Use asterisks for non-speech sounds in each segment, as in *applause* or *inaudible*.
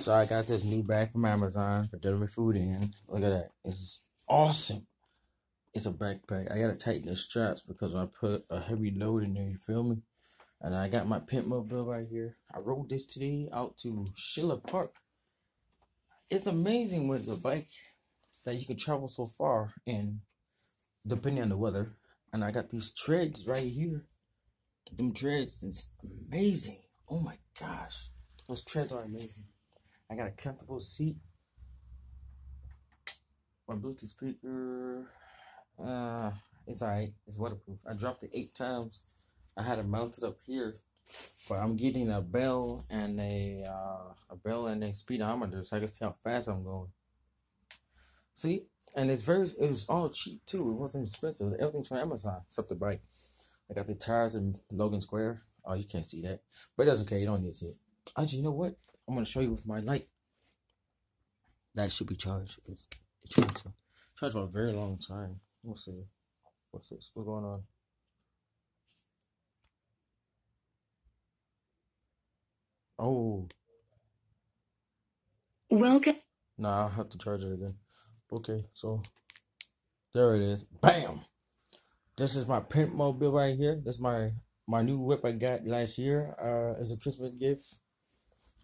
So I got this new bag from Amazon for delivering food in. Look at that. It's awesome. It's a backpack. I gotta tighten the straps because I put a heavy load in there, you feel me? And I got my pimp mobile right here. I rode this today out to Schiller Park. It's amazing with the bike that you can travel so far and depending on the weather. And I got these treads right here. Them treads is amazing. Oh my gosh. Those treads are amazing. I got a comfortable seat. My Bluetooth speaker, uh, it's alright. It's waterproof. I dropped it eight times. I had it mounted up here, but I'm getting a bell and a uh, a bell and a speedometer so I can see how fast I'm going. See, and it's very, it was all cheap too. It wasn't expensive. Everything's from Amazon except the bike. I got the tires in Logan Square. Oh, you can't see that, but that's okay. You don't need to see it. Actually, you know what? I'm gonna show you with my light. That should be charged because it charged, charged for a very long time. We'll see. What's this? What's going on? Oh, Welcome. nah, I'll have to charge it again. Okay, so there it is. Bam! This is my pimp mobile right here. This is my my new whip I got last year uh, as a Christmas gift,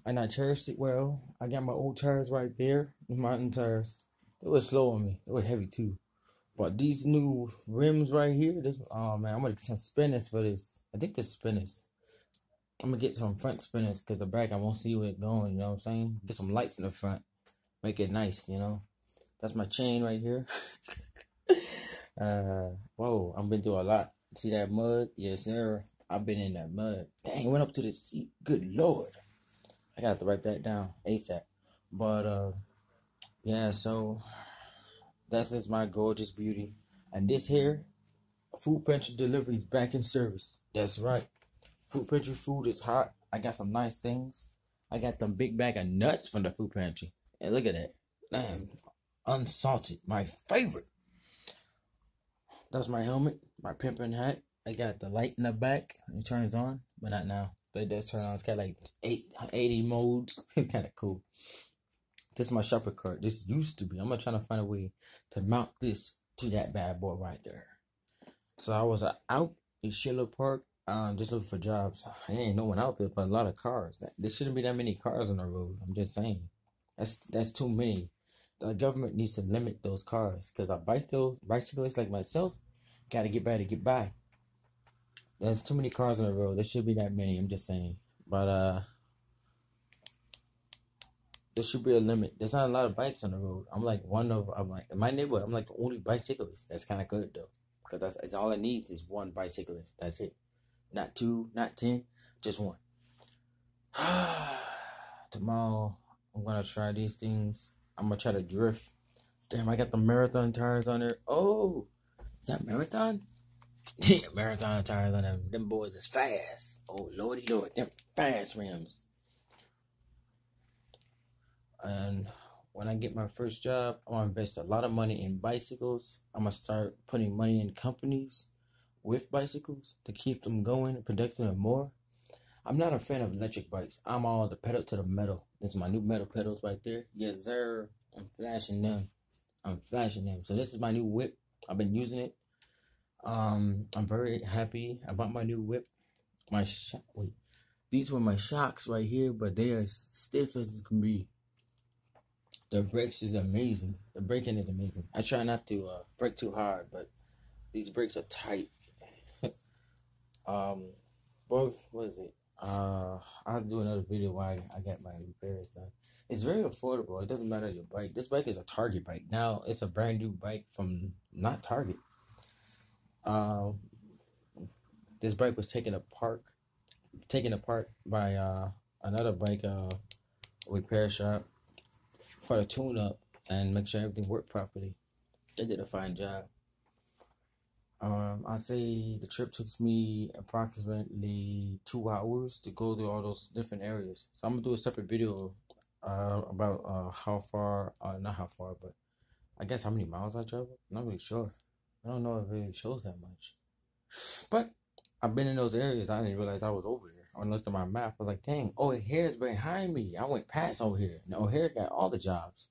and I cherished it well. I got my old tires right there, the mountain tires. They were slow on me. They were heavy too. But these new rims right here, this oh man, I'm gonna get some spinners for this. I think the spinners. I'm gonna get some front spinners because the back I won't see where it's going. You know what I'm saying? Get some lights in the front, make it nice. You know, that's my chain right here. *laughs* uh, whoa, I've been through a lot. See that mud? Yes, sir. I've been in that mud. Dang, went up to the seat. Good lord. I got to write that down ASAP. But uh, yeah. So that's just my gorgeous beauty. And this here, food pantry delivery is back in service. That's right. Food pantry food is hot. I got some nice things. I got them big bag of nuts from the food pantry. And look at that. Damn. Unsalted. My favorite. That's my helmet, my pimping hat. I got the light in the back. It turns on, but not now. But it does turn on. It's got like eight, 80 modes. *laughs* It's kind of cool. This is my shopper cart. This used to be. I'm gonna try to find a way to mount this to that bad boy right there. So I was uh, out in Schiller Park, um, just looking for jobs. There ain't no one out there, but a lot of cars. There shouldn't be that many cars on the road. I'm just saying. That's that's too many. The government needs to limit those cars because a bicycle bicyclist like myself got to get by to get by. There's too many cars on the road. There should be that many. I'm just saying. But uh, there should be a limit. There's not a lot of bikes on the road. I'm like one of. I'm like in my neighborhood. I'm like the only bicyclist. That's kind of good though, because that's, all it needs is one bicyclist. That's it. Not two, not ten, just one. *sighs* Tomorrow I'm gonna try these things. I'm gonna try to drift. Damn, I got the marathon tires on there. Oh, is that marathon? Yeah, *laughs* marathon tires on them. Them boys is fast. Oh lordy lord, them fast rims. And when I get my first job, I'm gonna invest a lot of money in bicycles. I'm gonna start putting money in companies with bicycles to keep them going productive and more. I'm not a fan of electric bikes. I'm all the pedal to the metal. This is my new metal pedals right there. Yes, sir. I'm flashing them. I'm flashing them. So this is my new whip. I've been using it. Um, I'm very happy about my new whip. My sh- wait, these were my shocks right here, but they are stiff as can be. The brakes is amazing. The braking is amazing. I try not to uh, brake too hard, but these brakes are tight. *laughs* um, both what is it? Uh, I'll do another video why I got my repairs done. It's very affordable. It doesn't matter your bike. This bike is a Target bike. Now it's a brand new bike from not Target. Um, this bike was taken apart, taken apart by uh another bike uh repair shop for the tune up and make sure everything worked properly. They did a fine job. Um, I say the trip took me approximately two hours to go through all those different areas. So I'm gonna do a separate video uh, about uh, how far, uh, not how far, but I guess how many miles I traveled. Not really sure. I don't know if it really shows that much. But I've been in those areas. I didn't realize I was over there. I looked at my map. I was like, dang, oh, O'Hare's behind me. I went past over here. No, O'Hare's got all the jobs.